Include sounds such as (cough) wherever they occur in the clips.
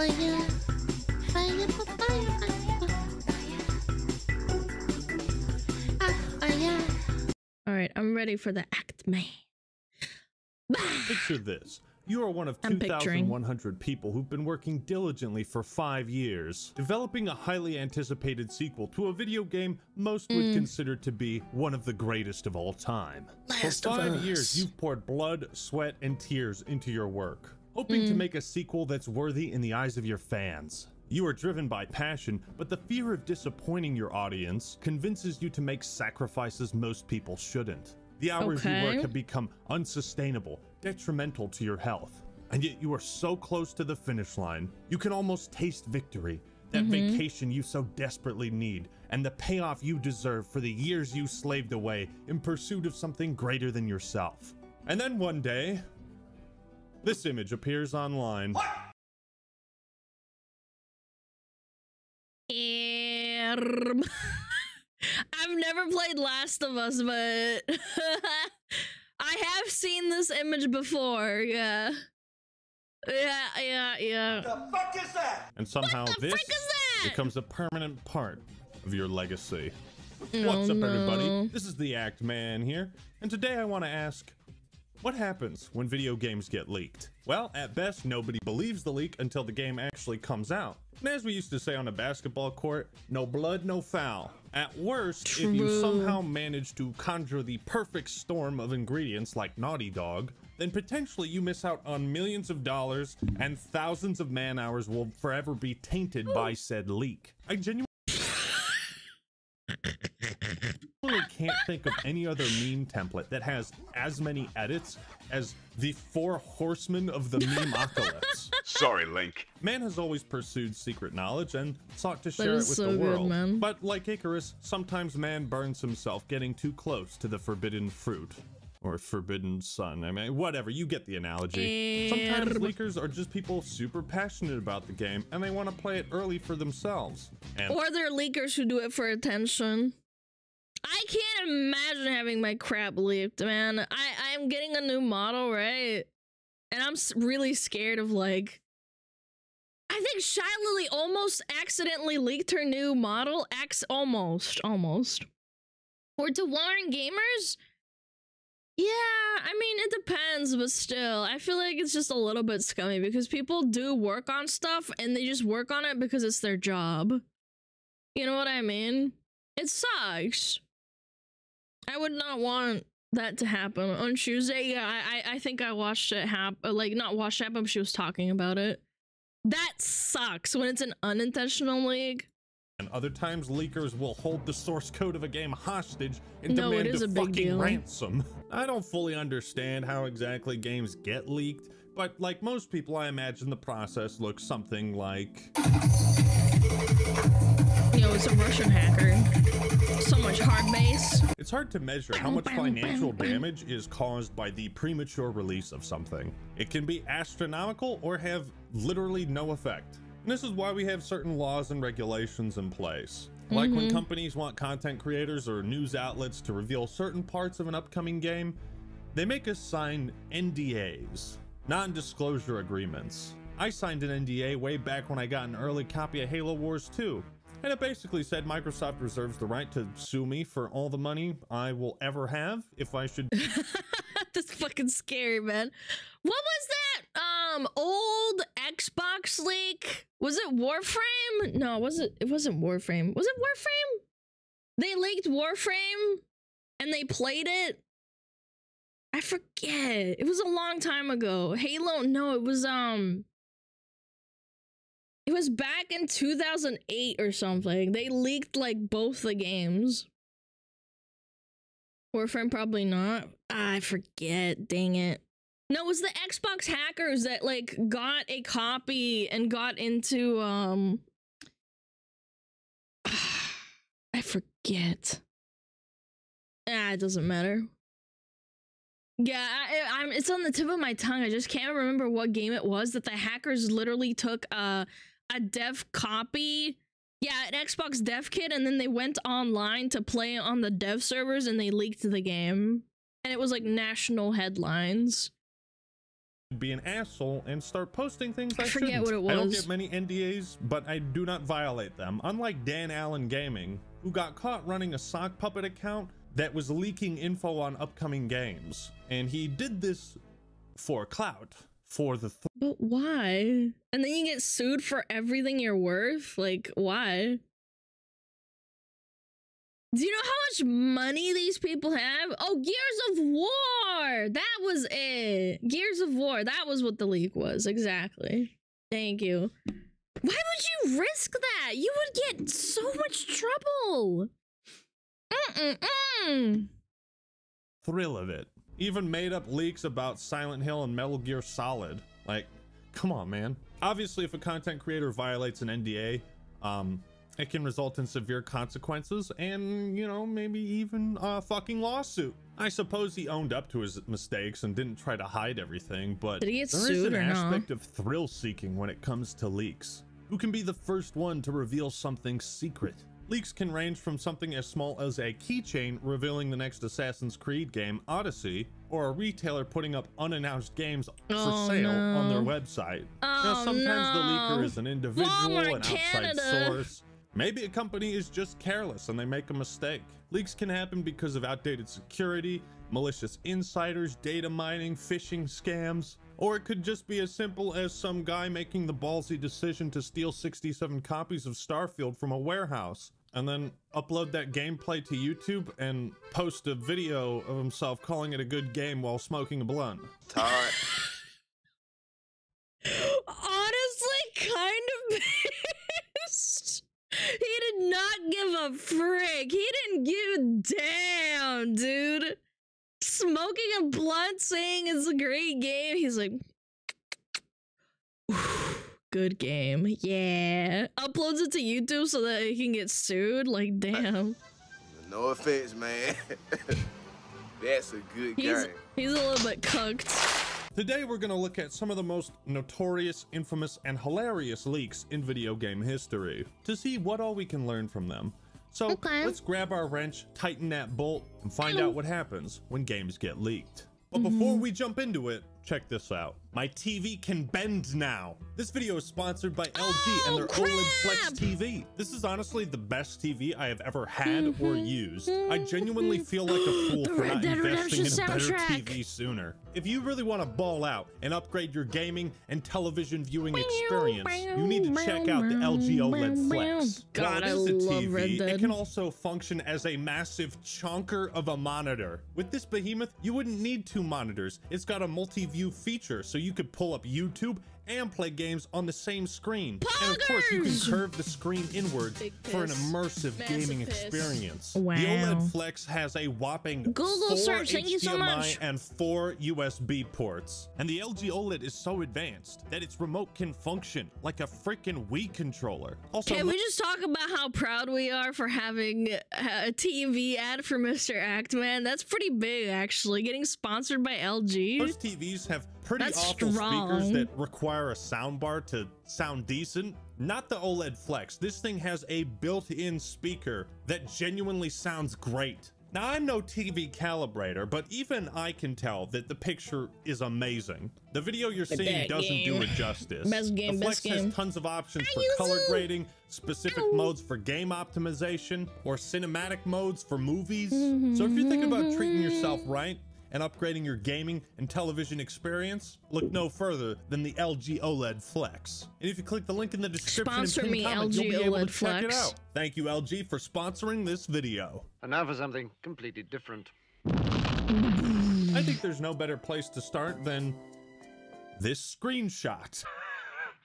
Fire. Fire, fire, fire. Ah, fire. All right, I'm ready for the act, man. Picture this. You are one of 2,100 people who've been working diligently for five years, developing a highly anticipated sequel to a video game most would Mm. consider to be one of the greatest of all time. Last for of five Us. years, you've poured blood, sweat, and tears into your work, hoping to Mm. make a sequel that's worthy in the eyes of your fans. You are driven by passion, but the fear of disappointing your audience convinces you to make sacrifices most people shouldn't. The hours you work have become unsustainable, detrimental to your health. And yet you are so close to the finish line, you can almost taste victory. That Mhm. vacation you so desperately need, and the payoff you deserve for the years you slaved away in pursuit of something greater than yourself. And then one day, this image appears online. Erm. (laughs) I've never played Last of Us, but (laughs) I have seen this image before. Yeah. Yeah, yeah, yeah. And somehow the this frick is that? And somehow this becomes a permanent part of your legacy. Oh, What's up, everybody? no. This is the Act Man here, and today I want to ask what happens when video games get leaked? Well, at best, nobody believes the leak until the game actually comes out. And as we used to say on a basketball court, no blood, no foul. At worst, if you somehow manage to conjure the perfect storm of ingredients like Naughty Dog, then potentially you miss out on millions of dollars and thousands of man hours will forever be tainted by said leak. I genuinely really can't think of any other meme template that has as many edits as the four horsemen of the meme apocalypse. Sorry, Link. Man has always pursued secret knowledge and sought to share it with so the good, world. man. But like Icarus, sometimes man burns himself getting too close to the forbidden fruit. Or forbidden sun. I mean, whatever, you get the analogy. Sometimes leakers are just people super passionate about the game and they want to play it early for themselves. And Or they're leakers who do it for attention. I can't imagine having my crap leaked, man. I I'm getting a new model, right? And I'm really scared of like. I think Shy Lily almost accidentally leaked her new model. X almost, almost. Or to Warren Gamers. Yeah, I mean it depends, but still, I feel like it's just a little bit scummy because people do work on stuff and they just work on it because it's their job. You know what I mean? It sucks. I would not want that to happen on Tuesday. Yeah, I I, I think I watched it happen. Uh, like not watched it happen. But she was talking about it. That sucks when it's an unintentional leak. And other times, leakers will hold the source code of a game hostage and No, demand is a, a big fucking ransom. I don't fully understand how exactly games get leaked, but like most people, I imagine the process looks something like Yo, it's a Russian hacker. So much hard base. it's hard to measure how much financial damage is caused by the premature release of something. It can be astronomical or have literally no effect. And this is why we have certain laws and regulations in place. Like when Mhm. companies want content creators or news outlets to reveal certain parts of an upcoming game, they make us sign NDAs, non disclosure agreements. I signed an NDA way back when I got an early copy of Halo Wars 2, and it basically said Microsoft reserves the right to sue me for all the money I will ever have if I should (laughs) That's fucking scary, man. What was that? Um, old Xbox leak? Was it Warframe? No, was it? It wasn't Warframe. Was it Warframe? They leaked Warframe, and they played it. I forget. It was a long time ago. Halo. No, it was um. It was back in 2008 or something. They leaked like both the games. Warframe probably not. I forget. Dang it. No, it was the Xbox hackers that like got a copy and got into um (sighs) I forget. Ah, it doesn't matter. Yeah, I, I'm. It's on the tip of my tongue. I just can't remember what game it was that the hackers literally took a a dev copy. Yeah, an Xbox dev kit, and then they went online to play on the dev servers, and they leaked the game. And it was like national headlines. be an asshole and start posting things I, I forget shouldn't. what it was. I don't get many NDAs, but I do not violate them. Unlike Dan Allen Gaming, who got caught running a sock puppet account that was leaking info on upcoming games, and he did this for clout for the. Th- But why? And then you get sued for everything you're worth? Like, why? Do you know how much money these people have? Oh, Gears of War! That was it. Gears of War. That was what the leak was. Exactly. Thank you. Why would you risk that? You would get so much trouble. Mm-mm-mm. thrill of it. Even made up leaks about Silent Hill and Metal Gear Solid. Like, come on, man. Obviously, if a content creator violates an NDA, um, it can result in severe consequences and, you know, maybe even a fucking lawsuit. I suppose he owned up to his mistakes and didn't try to hide everything, but Did he get there is an or no? aspect of thrill seeking when it comes to leaks. Who can be the first one to reveal something secret? Leaks can range from something as small as a keychain revealing the next Assassin's Creed game, Odyssey, or a retailer putting up unannounced games Oh, for sale on their no. website. Oh, now, Oh, sometimes the leaker is an individual, Walmart an outside Canada. source. Maybe a company is just careless and they make a mistake. Leaks can happen because of outdated security, malicious insiders, data mining, phishing scams, or it could just be as simple as some guy making the ballsy decision to steal 67 copies of Starfield from a warehouse and then upload that gameplay to YouTube and post a video of himself calling it a good game while smoking a blunt. Todd. Honestly, kind of pissed. He did not give a frick. He didn't give a damn, dude. Smoking a blunt saying it's a great game. He's like, (sighs) good game. Yeah. Uploads it to YouTube so that he can get sued. Like, uh, damn. No offense, man. (laughs) That's a good He's, game. he's a little bit cooked. Today, we're going to look at some of the most notorious, infamous, and hilarious leaks in video game history to see what all we can learn from them. So, Okay. let's grab our wrench, tighten that bolt, and find out what happens when games get leaked. But mm-hmm. before we jump into it, check this out. My TV can bend now. This video is sponsored by LG and Oh, their OLED Flex. TV. This is honestly the best TV I have ever had or used. I genuinely feel like a fool for Red not Dead investing in a Redemption better. TV sooner. If you really want to ball out and upgrade your gaming and television viewing experience, you need to check out the LG OLED Flex. God, is a TV, it can also function as a massive chonker of a monitor. With this behemoth, you wouldn't need two monitors. It's got a multi-view feature, so you could pull up YouTube and play games on the same screen. And of course, you can curve the screen inward for an immersive Massive gaming piss. experience. Wow. The OLED Flex has a whopping Google four search, thank you so HDMI much. and four USB ports. And the LG OLED is so advanced that its remote can function like a freaking Wii controller. Also, Can we just talk about how proud we are for having uh, a TV ad for Mr. Actman? That's pretty big, actually. Getting sponsored by LG. Most TVs have pretty That's awful speakers that require a soundbar to sound decent. Not the OLED Flex. This thing has a built-in speaker that genuinely sounds great. Now, I'm no TV calibrator, but even I can tell that the picture is amazing. The video you're seeing doesn't do it justice. Best game, the Flex best has game. tons of options I for use color it. grading, specific Ow. modes for game optimization, or cinematic modes for movies. So if you're thinking about treating yourself mm-hmm. right, and upgrading your gaming and television experience, look no further than the LG OLED Flex. And if you click the link in the description Sponsor and me, pinned comment, LG you'll be able to OLED check it out. Thank you, LG, for sponsoring this video. And now for something completely different. I think there's no better place to start than this screenshot. (laughs)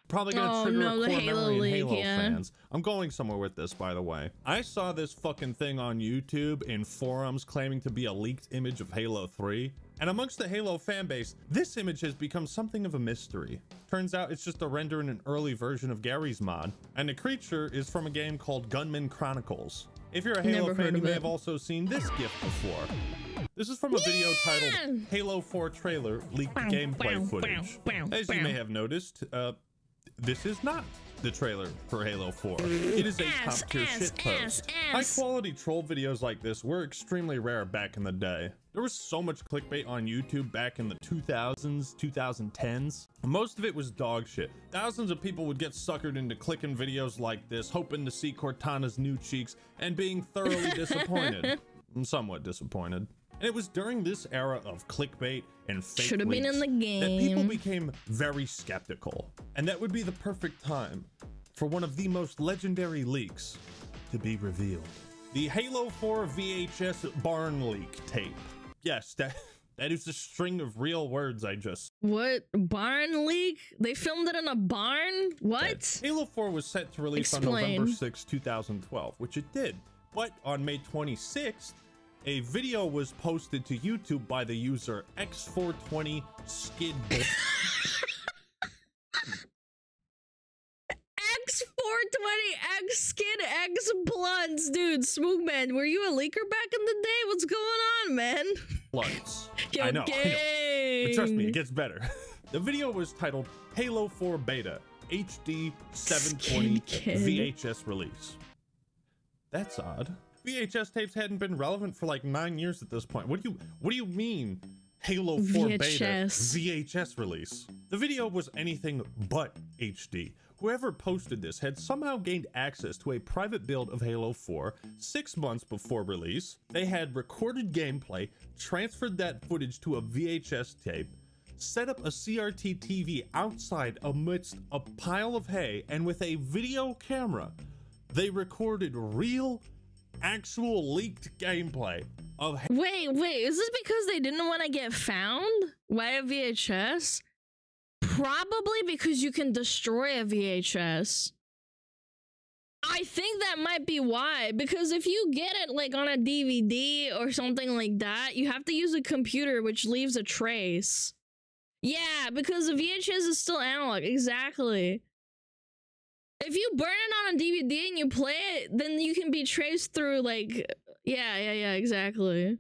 Probably gonna Oh, trigger no, a the core Halo memory in Halo yeah. fans. I'm going somewhere with this, by the way. I saw this fucking thing on YouTube in forums claiming to be a leaked image of Halo 3. And amongst the Halo fanbase, this image has become something of a mystery. Turns out it's just a render in an early version of Garry's mod, and the creature is from a game called Gunman Chronicles. If you're a Halo Never fan, you may have also seen this GIF before. This is from a video titled Halo 4 trailer leaked Bow, gameplay bow, footage. bow, As you may have noticed, uh, this is not the trailer for Halo 4. It is a Ass, top tier ass, shit post. ass, High quality troll videos like this were extremely rare back in the day. There was so much clickbait on YouTube back in the 2000s, 2010s. Most of it was dog shit. Thousands of people would get suckered into clicking videos like this, hoping to see Cortana's new cheeks and being thoroughly (laughs) disappointed. I'm somewhat disappointed. And it was during this era of clickbait and fake Should have been in the that people became very skeptical. And that would be the perfect time for one of the most legendary leaks to be revealed. The Halo 4 VHS barn leak tape. Yes, that (laughs) that is a string of real words I just What barn leak? They filmed it in a barn? What? said. Halo 4 was set to release on November 6, 2012, which it did. But on May 26th, a video was posted to YouTube by the user X420 Skid. X420, (laughs) X skin, X blunts. Dude, Smoogman, were you a leaker back in the day? What's going on, man? Yo, (laughs) I know, I know. But trust me, it gets better. (laughs) the video was titled Halo 4 Beta HD 720 Skin. VHS release. That's odd. VHS tapes hadn't been relevant for like nine years at this point. What do you what do you mean Halo 4 Beta VHS. VHS release? The video was anything but HD. Whoever posted this had somehow gained access to a private build of Halo 4 six months before release. They had recorded gameplay, transferred that footage to a VHS tape, set up a CRT TV outside amidst a pile of hay, and with a video camera, they recorded real, actual leaked gameplay of Wait, wait, is this because they didn't want to get found Why a VHS? Probably because you can destroy a VHS. I think that might be why. Because if you get it like on a DVD or something like that, you have to use a computer, which leaves a trace. Yeah, because the VHS is still analog. Exactly. If you burn it on a DVD and you play it, then you can be traced through like yeah, yeah, yeah, exactly.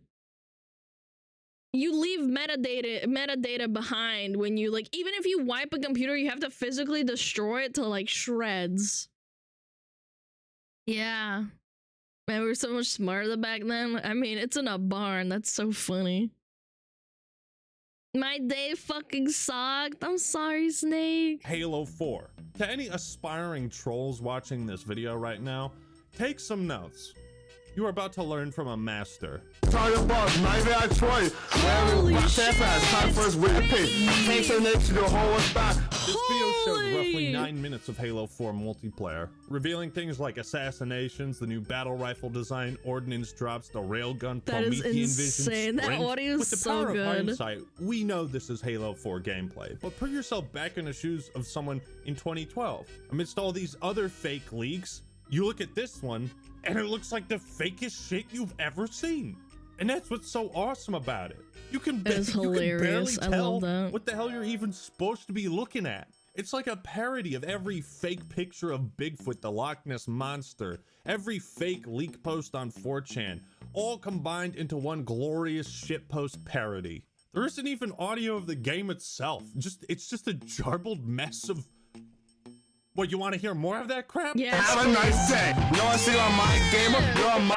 You leave metadata metadata behind when you like even if you wipe a computer, you have to physically destroy it to like shreds. Yeah. Man, we were so much smarter back then. I mean, it's in a barn. That's so funny. My day fucking sucked. I'm sorry, Snake. Halo 4. To any aspiring trolls watching this video right now, take some notes. You are about to learn from a master. Target boss, maybe I try. Holy Well, step fast, time shit. first with the pick. Take the next to the whole spot. This video showed roughly 9 minutes of Halo 4 multiplayer, revealing things like assassinations, the new battle rifle design, ordnance drops, the railgun, That is Promethean insane. vision, That sprint. audio is With the so power good. of hindsight, we know this is Halo 4 gameplay, but put yourself back in the shoes of someone in 2012. Amidst all these other fake leaks, you look at this one, and it looks like the fakest shit you've ever seen. And that's what's so awesome about it. You can, is (laughs) you can barely tell what the hell you're even supposed to be looking at. It's like a parody of every fake picture of Bigfoot, the Loch Ness Monster, every fake leak post on 4chan, all combined into one glorious shitpost parody. There isn't even audio of the game itself. Just it's just a (laughs) jarbled mess of What, you want to hear more of that crap? Yeah. Have a nice day. You know I see on my gamer? You're on my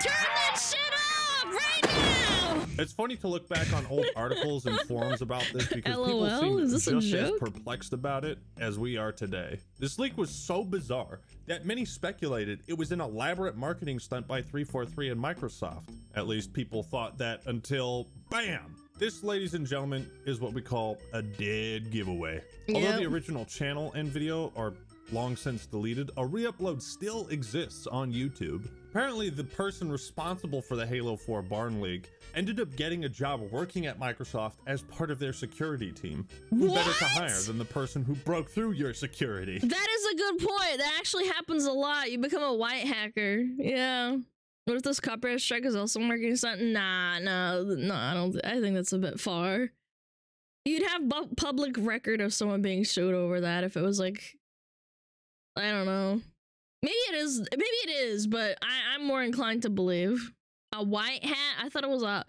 Turn that shit off right now! It's funny to look back on old articles and forums about this (laughs) because people LOL? seem Is this a just as perplexed about it as we are today. This leak was so bizarre that many speculated it was an elaborate marketing stunt by 343 and Microsoft. At least people thought that until BAM! This, ladies and gentlemen, is what we call a dead giveaway. Although the original channel and video are long since deleted, a re-upload still exists on YouTube. Apparently, the person responsible for the Halo 4 Barn Leak ended up getting a job working at Microsoft as part of their security team. Who better to hire than the person who broke through your security? That is a good point. That actually happens a lot. You become a white hacker. Yeah. What if this copyright strike is also marking something? Nah, no, no, I don't. I think that's a bit far. You'd have bu- public record of someone being sued over that if it was like, I don't know. Maybe it is. Maybe it is, but I, I'm more inclined to believe a white hat. I thought it was a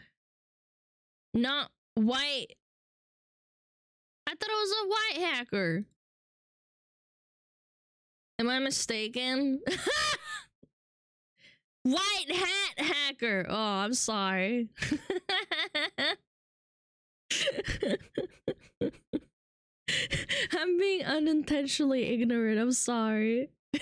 not white. I thought it was a white hacker. Am I mistaken? (laughs) White hat hacker. Oh, I'm sorry. (laughs) I'm being unintentionally ignorant. I'm sorry. (laughs)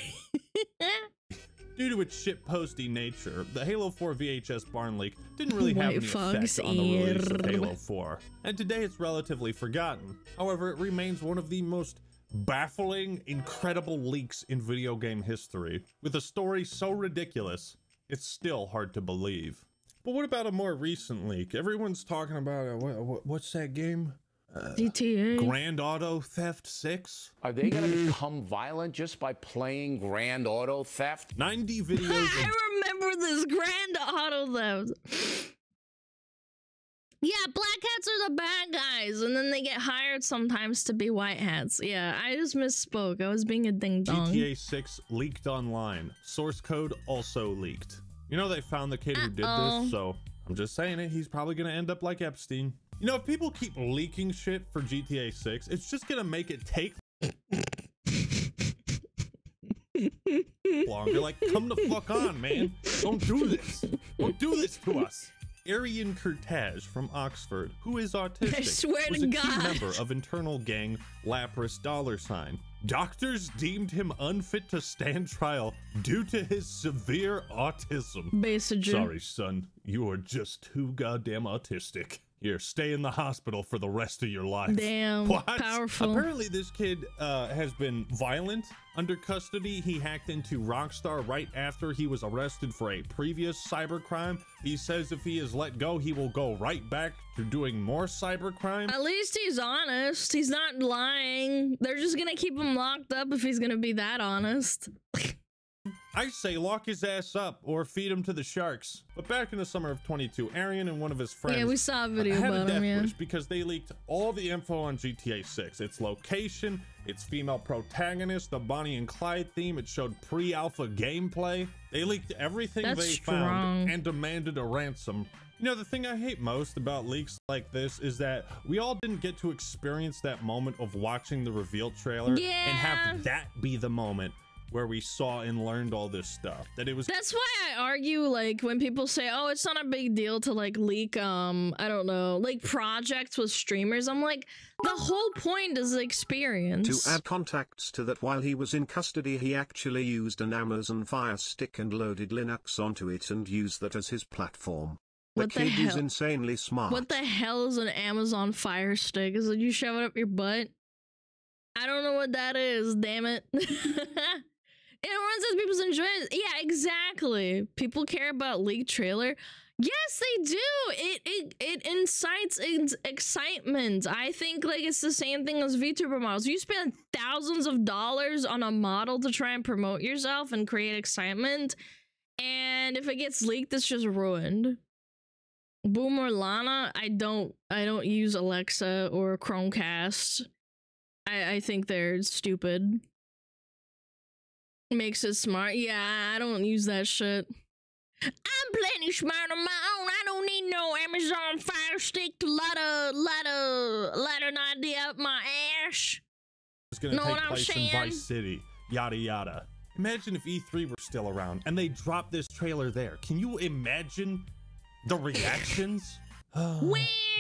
Due to its shitposty nature, the Halo 4 VHS barn leak didn't really have White any effect on the release of. Halo 4, and today it's relatively forgotten. However, it remains one of the most baffling, incredible leaks in video game history, with a story so ridiculous, it's still hard to believe. But what about a more recent leak? Everyone's talking about uh, what, what, what's that game? GTA. Grand Auto Theft 6? Are they going to become violent just by playing Grand Auto Theft? 90 videos (laughs) I remember this grand auto theft. Yeah, black hats are the bad guys, and then they get hired sometimes to be white hats. Yeah, I just misspoke. I was being a ding dong. GTA 6 leaked online. Source code also leaked. You know, they found the kid who did Uh-oh. this, so I'm just saying it. He's probably going to end up like Epstein. You know, if people keep leaking shit for GTA 6, it's just going to make it take (laughs) longer. Like, come the fuck on, man. Don't do this. Don't do this to us. Arian Kurtaj from Oxford, who is autistic, (laughs) I swear was to a key member of internal gang Lapsus dollar sign. Doctors deemed him unfit to stand trial due to his severe autism. Basically. Sorry, son. You are just too goddamn autistic. Here, stay in the hospital for the rest of your life. Damn, What? powerful. Apparently, this kid uh, has been violent under custody. He hacked into Rockstar right after he was arrested for a previous cybercrime. He says if he is let go, he will go right back to doing more cybercrime. At least he's honest. He's not lying. They're just gonna keep him locked up if he's gonna be that honest. (laughs) I say lock his ass up or feed him to the sharks. But back in the summer of 22, Arian and one of his friends Yeah, we saw a video had about a death him, yeah. wish because they leaked all the info on GTA 6. Its location, its female protagonist, the Bonnie and Clyde theme. It showed pre-alpha gameplay. They leaked everything That's they strong. found and demanded a ransom. You know, the thing I hate most about leaks like this is that we all didn't get to experience that moment of watching the reveal trailer and have that be the moment where we saw and learned all this stuff. That it was That's why I argue like when people say, "Oh, it's not a big deal to like leak um, I don't know, like projects with streamers." I'm like, the whole point is the experience. To add contacts to that, while he was in custody, he actually used an Amazon Fire Stick and loaded Linux onto it and used that as his platform. The What the kid is hell? insanely smart. What the hell is an Amazon Fire Stick? Is it you shove it up your butt? I don't know what that is. Damn it. (laughs) it runs as people's enjoyment. Yeah, exactly. People care about leaked trailer. Yes, they do. It it it incites ex- excitement. I think like it's the same thing as VTuber models. You spend thousands of dollars on a model to try and promote yourself and create excitement, and if it gets leaked, it's just ruined. Boomer Lana, I don't I don't use Alexa or Chromecast. I I think they're stupid. Makes it smart. Yeah, I don't use that shit. I'm plenty smart on my own. I don't need no Amazon Fire Stick to let a let a let an idea up my ass. going to Know take what I'm place in? Vice City, yada yada. Imagine if E3 were still around and they dropped this trailer there. Can you imagine the reactions? (sighs) I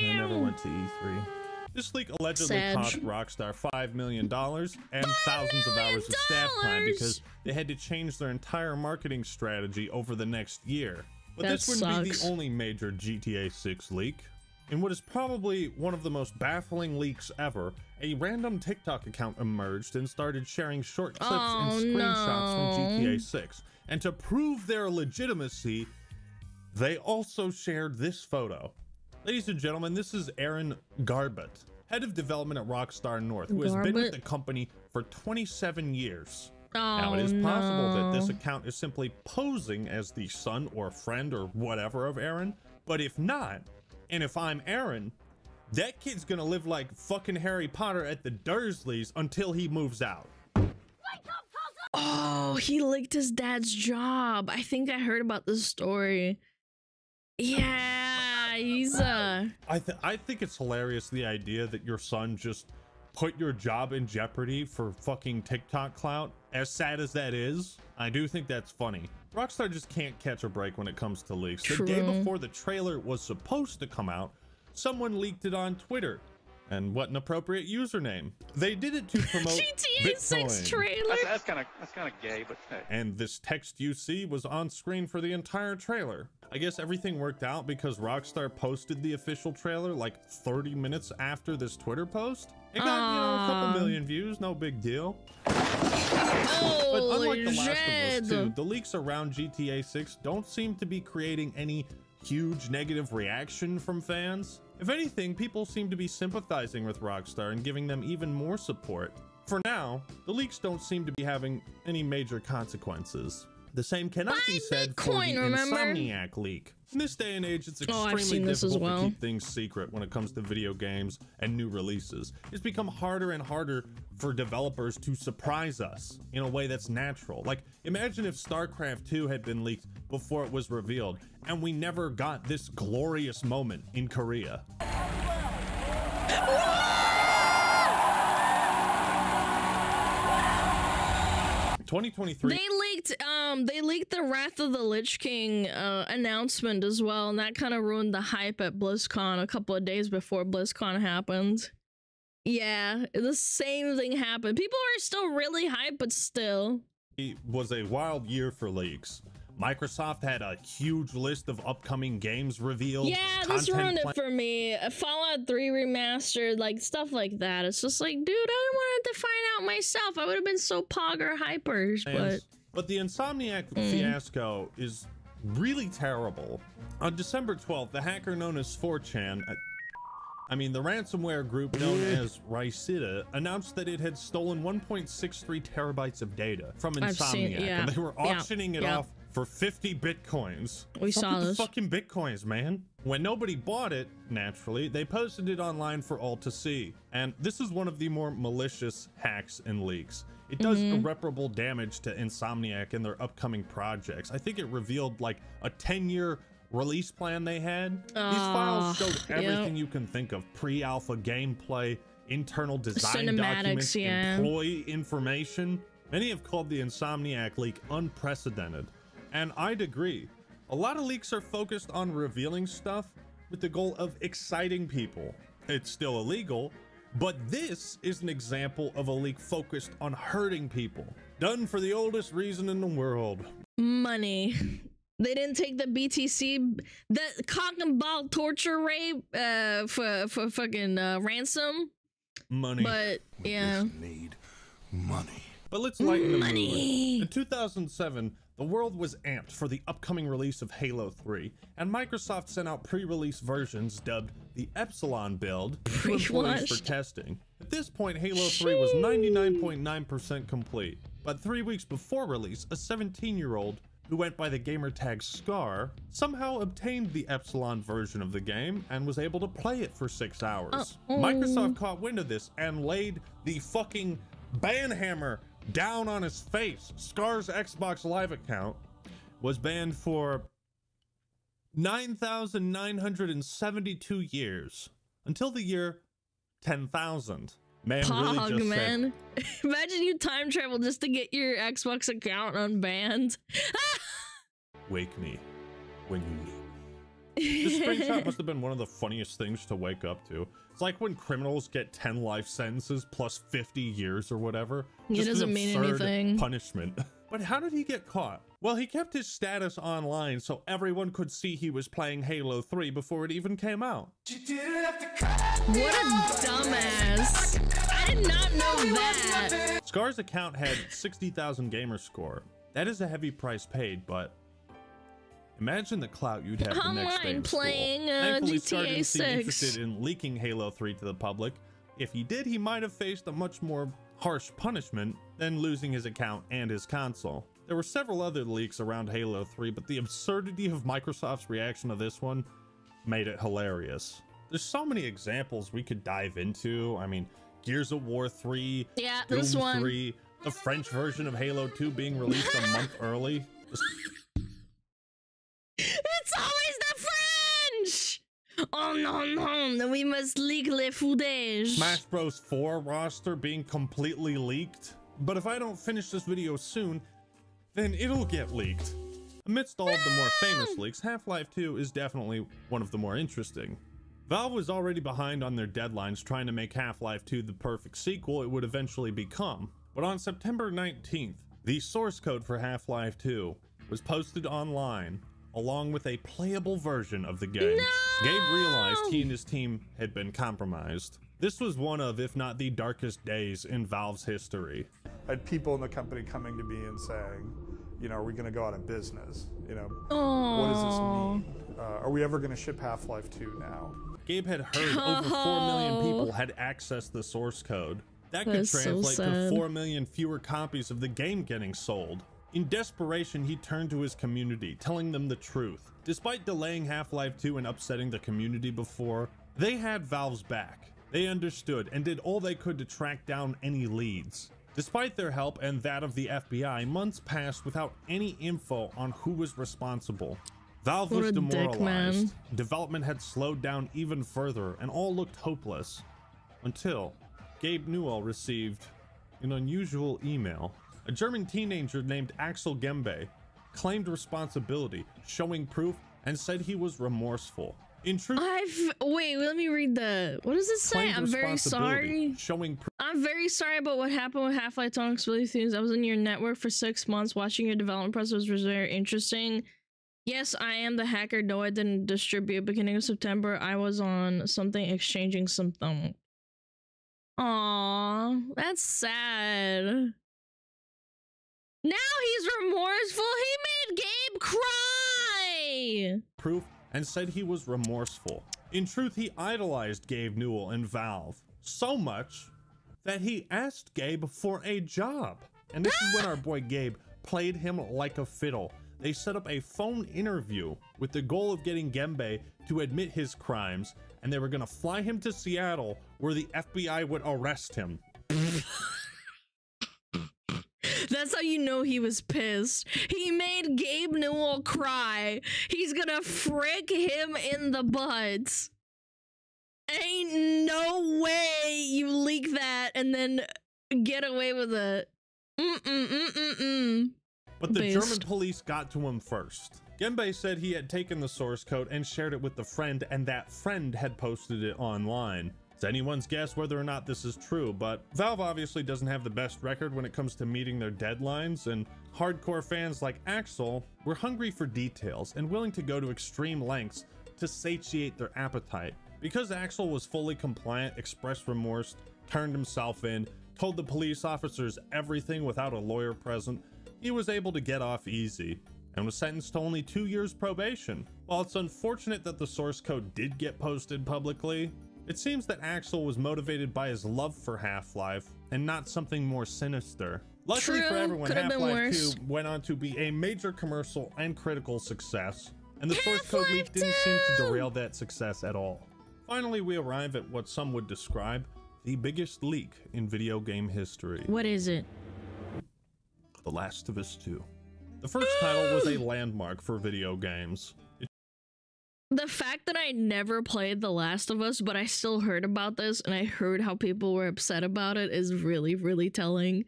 never went to E3. This leak allegedly Sad. cost Rockstar $5 million and thousands of hours of staff time because they had to change their entire marketing strategy over the next year. But That this wouldn't be the only major GTA 6 leak. In what is probably one of the most baffling leaks ever, a random TikTok account emerged and started sharing short clips Oh, and screenshots no. from GTA 6. And to prove their legitimacy, they also shared this photo. Ladies and gentlemen, this is Aaron Garbutt, head of development at Rockstar North, who has been with the company for 27 years. Oh, Now, it is oh, possible that this account is simply posing as the son or friend or whatever of Aaron. But if not, and if I'm Aaron, that kid's gonna live like fucking Harry Potter at the Dursleys until he moves out. Oh, he licked his dad's job. I think I heard about this story. Yeah, he's uh I th- I think it's hilarious the idea that your son just put your job in jeopardy for fucking TikTok clout. As sad as that is, I do think that's funny. Rockstar just can't catch a break when it comes to leaks. The day before the trailer was supposed to come out, someone leaked it on Twitter. And what an appropriate username. They did it to (laughs) promote GTA 6 trailer. That's, that's kind of that's kind of gay, but hey. and this text you see was on screen for the entire trailer. I guess everything worked out because Rockstar posted the official trailer like 30 minutes after this Twitter post. It got, you know, a couple million views, no big deal. But unlike The Last of Us 2, the leaks around GTA 6 don't seem to be creating any huge negative reaction from fans. If anything, people seem to be sympathizing with Rockstar and giving them even more support. For now, the leaks don't seem to be having any major consequences. The same cannot be said for the Bitcoin, remember? Insomniac leak. In this day and age, it's Oh, extremely as difficult well. to keep things secret when it comes to video games and new releases. It's become harder and harder for developers to surprise us in a way that's natural. Like, imagine if StarCraft 2 had been leaked before it was revealed, and we never got this glorious moment in Korea. 2023 They leaked um they leaked the Wrath of the Lich King uh announcement as well, and that kind of ruined the hype at BlizzCon a couple of days before BlizzCon happened. Yeah, the same thing happened. People are still really hyped, but still. It was a wild year for leaks. Microsoft had a huge list of upcoming games revealed. Yeah, this ruined it for me. Fallout 3 remastered, like stuff like that. It's just like, dude, I wanted to find out myself. I would have been so pogger hypers, but. But the Insomniac Mm. fiasco is really terrible. On December 12th, the hacker known as 4chan, uh, I mean, the ransomware group known as Rhysida announced that it had stolen 1.63 terabytes of data from Insomniac, seen- yeah, and they were yeah, auctioning it yeah. off for 50 bitcoins. We Fuck saw this. The fucking bitcoins, man. When nobody bought it, naturally, they posted it online for all to see. And this is one of the more malicious hacks and leaks. It does Mm-hmm. irreparable damage to Insomniac and their upcoming projects. I think it revealed like a 10 year release plan they had. These files showed yep. everything you can think of pre alpha gameplay, internal design Cinematics, documents, yeah. employee information. Many have called the Insomniac leak unprecedented. And I'd agree. A lot of leaks are focused on revealing stuff with the goal of exciting people. It's still illegal, but this is an example of a leak focused on hurting people. Done for the oldest reason in the world. money. (laughs) They didn't take the BTC, the cock and ball torture rape uh, for for fucking uh, ransom. Money. But yeah, Need money. But let's lighten the mood. Money. In 2007, the world was amped for the upcoming release of Halo 3, and Microsoft sent out pre-release versions dubbed the Epsilon build to employees for testing. At this point, Halo 3 was 99.9% complete, but three weeks before release, a 17-year-old who went by the gamertag Scar somehow obtained the Epsilon version of the game and was able to play it for six hours. Uh-oh. Microsoft caught wind of this and laid the fucking ban hammer down on his face. Scar's Xbox Live account was banned for 9,972 years until the year 10,000. Man really pog just said. (laughs) Imagine you time travel just to get your Xbox account unbanned. (laughs) Wake me when you need me. This screenshot (laughs) must have been one of the funniest things to wake up to. It's like when criminals get 10 life sentences plus 50 years or whatever. It Just an doesn't mean anything. Punishment. (laughs) But how did he get caught? Well, he kept his status online so everyone could see he was playing Halo 3 before it even came out. what a dumbass! I did not know that. Scar's account had 60,000 gamer score. That is a heavy price paid, but imagine the clout you'd have the next day Online in school. playing, uh, Thankfully, Scar GTA didn't seem 6. interested in leaking Halo 3 to the public. If he did, he might have faced a much more harsh punishment than losing his account and his console. There were several other leaks around Halo 3, but the absurdity of Microsoft's reaction to this one made it hilarious. There's so many examples we could dive into. I mean, Gears of War 3, Yeah, Doom this one. 3, the French version of Halo 2 being released a month early. (laughs) The Oh no no we must leak footage. Smash Bros 4 roster being completely leaked. But if I don't finish this video soon, then it'll get leaked. Amidst all of the more famous leaks, Half-Life 2 is definitely one of the more interesting. Valve was already behind on their deadlines trying to make Half-Life 2 the perfect sequel it would eventually become. But on September 19th, the source code for Half-Life 2 was posted online along with a playable version of the game. Gabe realized he and his team had been compromised. This was one of, if not the darkest days in Valve's history. I had people in the company coming to me and saying, you know, are we going to go out of business? You know, what does this Aw. mean? Uh, are we ever going to ship Half-Life 2 now? Gabe had heard over 4 million people had accessed the source code. That could That's so translate to 4 million fewer copies of the game getting sold. In desperation, he turned to his community, telling them the truth. Despite delaying Half-Life 2 and upsetting the community before, they had Valve's back. They understood and did all they could to track down any leads. Despite their help and that of the FBI, months passed without any info on who was responsible. Valve What was a dick, demoralized. Development had slowed down even further, and all looked hopeless. Until Gabe Newell received an unusual email. A German teenager named Axel Gembe claimed responsibility, showing proof, and said he was remorseful. In truth, I've wait. Let me read the. What does it say? I'm very sorry. Showing. I'm very sorry about what happened with Half-Life Tonix Billy Themes. I was in your network for six months. Watching your development process was very interesting. Yes, I am the hacker. No, I didn't distribute. Beginning of September, I was on something exchanging something. Aw, that's sad. Now he's remorseful. He made Gabe cry. proof and said he was remorseful. In truth, he idolized Gabe Newell and Valve so much that he asked Gabe for a job. And this is when our boy Gabe played him like a fiddle. They set up a phone interview with the goal of getting Gembe to admit his crimes, and they were gonna fly him to Seattle where the FBI would arrest him. (laughs) That's how you know he was pissed. He made Gabe Newell cry. He's gonna frick him in the butt. Ain't no way you leak that and then get away with it. Mm-mm, mm-mm-mm. But the Based. German police got to him first. Gembe said he had taken the source code and shared it with the friend, and that friend had posted it online. It's anyone's guess whether or not this is true, but Valve obviously doesn't have the best record when it comes to meeting their deadlines, and hardcore fans like Axel were hungry for details and willing to go to extreme lengths to satiate their appetite. Because Axel was fully compliant, expressed remorse, turned himself in, told the police officers everything without a lawyer present, he was able to get off easy and was sentenced to only two years probation. While it's unfortunate that the source code did get posted publicly, it seems that Axel was motivated by his love for Half-Life and not something more sinister. Luckily for everyone, Half-Life 2 went on to be a major commercial and critical success, and the source code leak didn't seem to derail that success at all. Finally, we arrive at what some would describe the biggest leak in video game history. What is it? The Last of Us 2. The first title was a (gasps) landmark for video games. The fact that I never played The Last of Us, but I still heard about this and I heard how people were upset about it is really, really telling.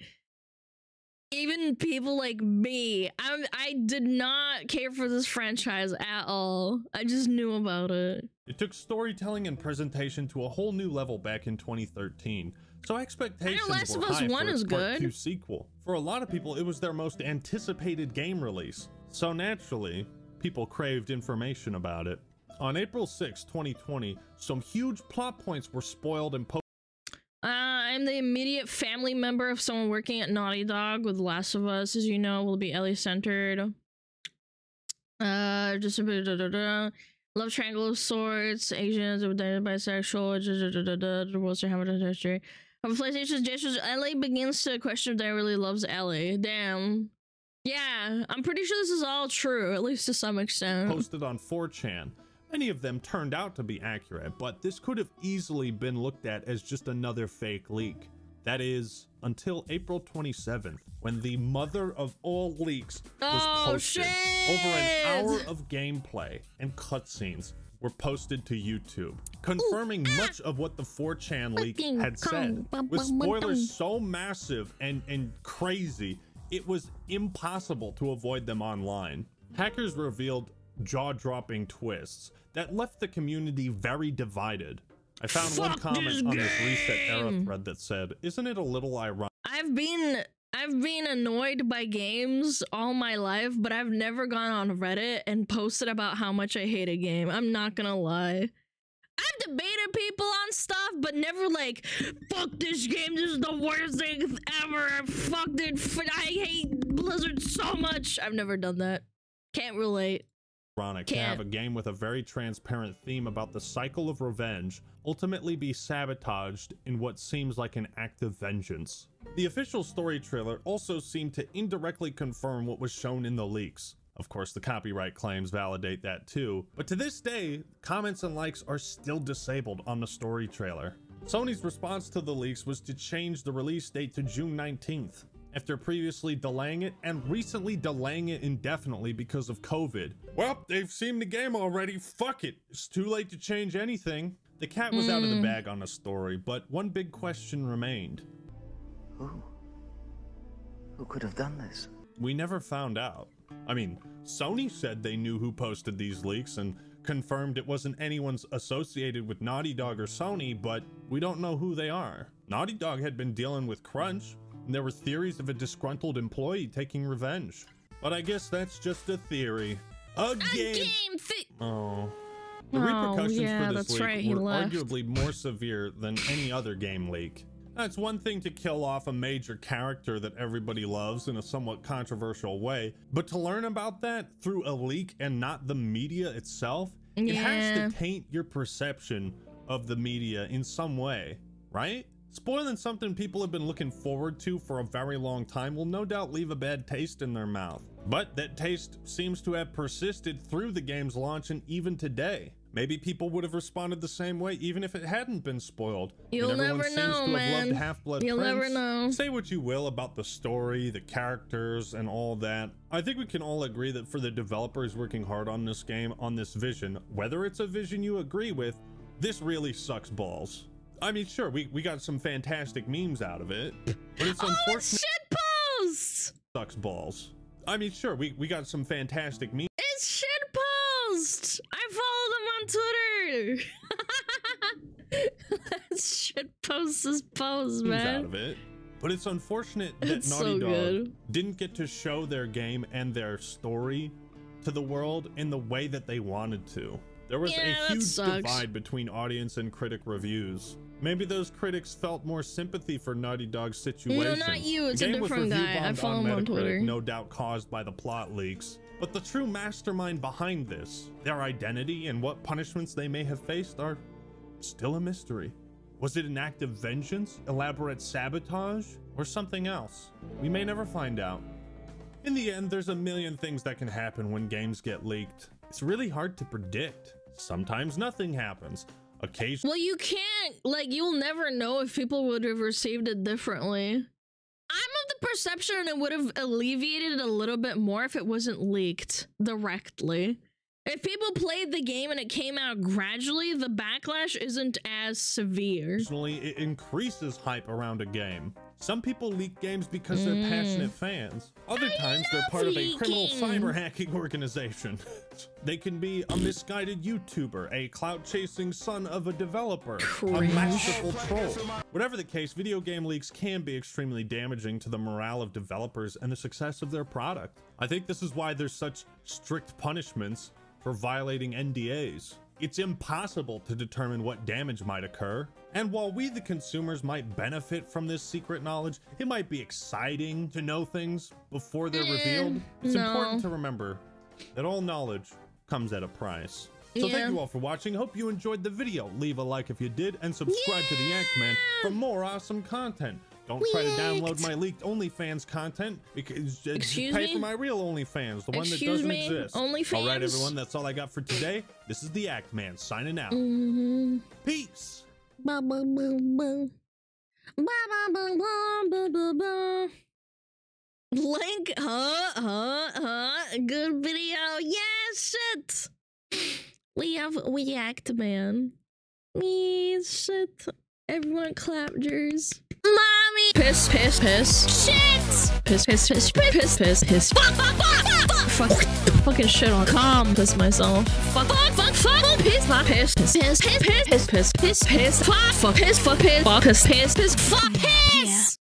Even people like me, I'm, I did not care for this franchise at all. I just knew about it. It took storytelling and presentation to a whole new level back in 2013. So expectations Last were of Us high 1 for its is Part good. 2 sequel. For a lot of people, it was their most anticipated game release. So naturally, people craved information about it. On April 6, 2020, some huge plot points were spoiled and po- Uh, I'm the immediate family member of someone working at Naughty Dog with Last of Us, as you know, will be Ellie centered. Uh, just a bit, da, da, da. love triangle of sorts, Asians, bisexual, da, da, da, da, divorce, have a history. Of PlayStation's gestures, Ellie begins to question if they really loves Ellie. Damn. Yeah, I'm pretty sure this is all true, at least to some extent. posted on 4chan. Many of them turned out to be accurate, but this could have easily been looked at as just another fake leak. That is, until April 27th, when the mother of all leaks was Oh, posted. shit! Over an hour of gameplay and cutscenes were posted to YouTube, confirming much of what the 4chan leak had said. With spoilers so massive and, and crazy, it was impossible to avoid them online. Hackers revealed jaw-dropping twists that left the community very divided. I found one comment on this ResetEra thread that said, "Isn't it a little ironic?" I've been I've been annoyed by games all my life, but I've never gone on Reddit and posted about how much I hate a game. I'm not gonna lie. I've debated people on stuff, but never like, fuck this game, this is the worst thing ever. I fucked it. I hate Blizzard so much. I've never done that. Can't relate. Ironic to have a game with a very transparent theme about the cycle of revenge ultimately be sabotaged in what seems like an act of vengeance. The official story trailer also seemed to indirectly confirm what was shown in the leaks. Of course, the copyright claims validate that too, but to this day, comments and likes are still disabled on the story trailer. Sony's response to the leaks was to change the release date to June 19th, after previously delaying it and recently delaying it indefinitely because of COVID. Well, they've seen the game already. Fuck it. It's too late to change anything. The cat was out of the hmm. bag on the story, but one big question remained. Who? Who could have done this? We never found out. I mean, Sony said they knew who posted these leaks and confirmed it wasn't anyone's associated with Naughty Dog or Sony, but we don't know who they are. Naughty Dog had been dealing with crunch, and there were theories of a disgruntled employee taking revenge. But I guess that's just a theory. Again. Game thi- Oh. The Oh, repercussions yeah, for this leak right, were left. arguably more severe than any other game leak. That's one thing to kill off a major character that everybody loves in a somewhat controversial way, but to learn about that through a leak and not the media itself, it has to taint your perception of the media in some way, right? Spoiling something people have been looking forward to for a very long time will no doubt leave a bad taste in their mouth. But that taste seems to have persisted through the game's launch and even today. Maybe people would have responded the same way even if it hadn't been spoiled. You'll everyone never seems know, to have man. loved Half-Blood You'll never know. Say what you will about the story, the characters, and all that. I think we can all agree that for the developers working hard on this game, on this vision, whether it's a vision you agree with, this really sucks balls. I mean, sure, we, we got some fantastic memes out of it, but it's Oh, unfortunate it's shit post. sucks balls. I mean, sure, we, we got some fantastic memes It's shit post. I followed him on Twitter. (laughs) That's shit post is post, out of it. But it's unfortunate that It's Naughty so Dog good. didn't get to show their game and their story to the world in the way that they wanted to. There was Yeah, a huge divide between audience and critic reviews. Maybe those critics felt more sympathy for Naughty Dog's situation. No, not you, it's a game different guy. I follow him on Twitter. No doubt caused by the plot leaks. But the true mastermind behind this, their identity and what punishments they may have faced are still a mystery. Was it an act of vengeance, elaborate sabotage, or something else? We may never find out. In the end, there's a million things that can happen when games get leaked. It's really hard to predict. Sometimes nothing happens. Occasionally, Well, you can't, like, you'll never know if people would have received it differently. I'm of the perception it would have alleviated it a little bit more if it wasn't leaked directly. If people played the game and it came out gradually, the backlash isn't as severe. it increases hype around a game. Some people leak games because they're Mm. passionate fans. Other times they're part of a criminal leaking. cyber hacking (laughs) organization. they can be a misguided YouTuber, a clout chasing son of a developer, a masterful troll. Whatever the case, video game leaks can be extremely damaging to the morale of developers and the success of their product. I think this is why there's such strict punishments for violating NDAs. It's impossible to determine what damage might occur. And while we, the consumers, might benefit from this secret knowledge, it might be exciting to know things before they're mm, revealed. It's no. important to remember that all knowledge comes at a price. So Yeah. thank you all for watching. Hope you enjoyed the video. Leave a like if you did and subscribe to the Act Man for more awesome content. Don't try to download my leaked OnlyFans content because Excuse pay me? for my real OnlyFans, the one that Excuse doesn't me? exist. All right, everyone, that's all I got for today. This is the Act Man signing out. Mhm. Peace. Ba ba ba ba. Ba ba ba ba ba ba. Link, huh, huh, huh. Good video. Yeah, shit. We have we act man. Me shit. Everyone clap jers. Mommy! Piss, piss, piss. Shit! Piss, piss, piss, piss, piss, piss. Fuck, fuck, fuck, fuck, fuck, fuck. Fucking shit on calm. Piss myself. Fuck, fuck, fuck, fuck. Piss, fuck, piss, piss, piss, piss, piss, piss, piss, piss, piss, fuck, fuck, piss, fuck, piss, fuck, piss, piss, piss, fuck, piss.